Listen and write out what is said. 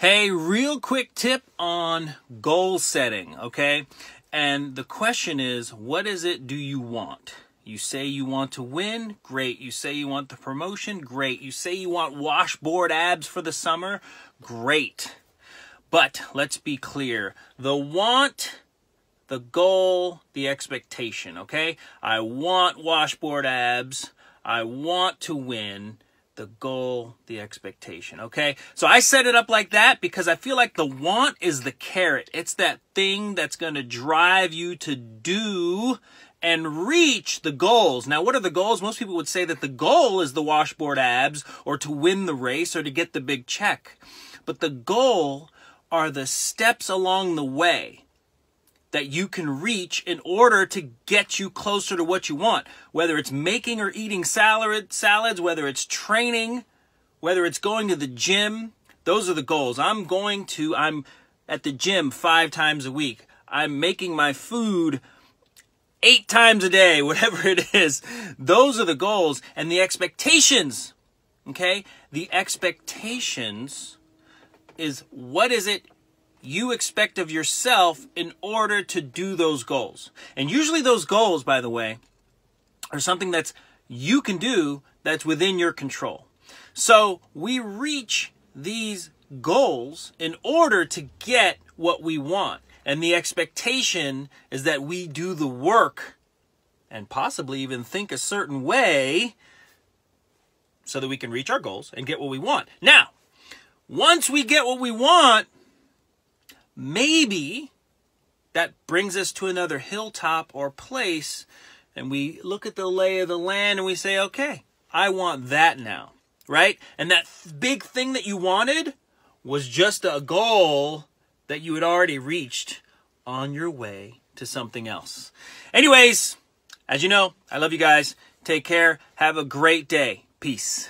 Hey, real quick tip on goal setting, okay? And the question is, what is it do you want? You say you want to win, great. You say you want the promotion, great. You say you want washboard abs for the summer, great. But let's be clear the want, the goal, the expectation, okay? I want washboard abs, I want to win the goal, the expectation. Okay. So I set it up like that because I feel like the want is the carrot. It's that thing that's going to drive you to do and reach the goals. Now, what are the goals? Most people would say that the goal is the washboard abs or to win the race or to get the big check. But the goal are the steps along the way that you can reach in order to get you closer to what you want. Whether it's making or eating salad, salads, whether it's training, whether it's going to the gym, those are the goals. I'm going to, I'm at the gym five times a week. I'm making my food eight times a day, whatever it is. Those are the goals and the expectations. Okay? The expectations is what is it you expect of yourself in order to do those goals. And usually those goals, by the way, are something that's you can do that's within your control. So we reach these goals in order to get what we want. And the expectation is that we do the work and possibly even think a certain way so that we can reach our goals and get what we want. Now, once we get what we want, maybe that brings us to another hilltop or place and we look at the lay of the land and we say, okay, I want that now, right? And that big thing that you wanted was just a goal that you had already reached on your way to something else. Anyways, as you know, I love you guys. Take care. Have a great day. Peace.